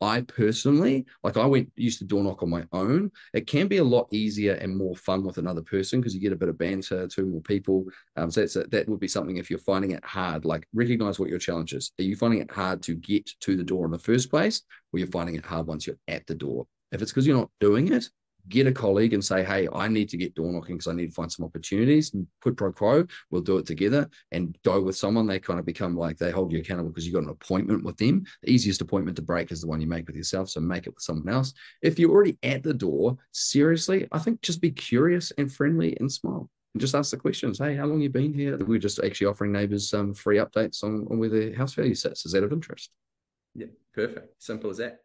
I personally, like I went used to door knock on my own. It can be a lot easier and more fun with another person because you get a bit of banter, two more people. Um, so a, that would be something if you're finding it hard, like recognize what your challenge is. Are you finding it hard to get to the door in the first place, or you're finding it hard once you're at the door? If it's because you're not doing it, get a colleague and say, hey, I need to get door knocking because I need to find some opportunities. And quid pro quo, we'll do it together and go with someone. They kind of become like they hold you accountable because you got an appointment with them. The easiest appointment to break is the one you make with yourself. So make it with someone else. If you're already at the door, seriously, I think just be curious and friendly and smile. And just ask the questions. Hey, how long you been here? We're just actually offering neighbours some free updates on, on where their house value sits. Is that of interest? Yeah, perfect. Simple as that.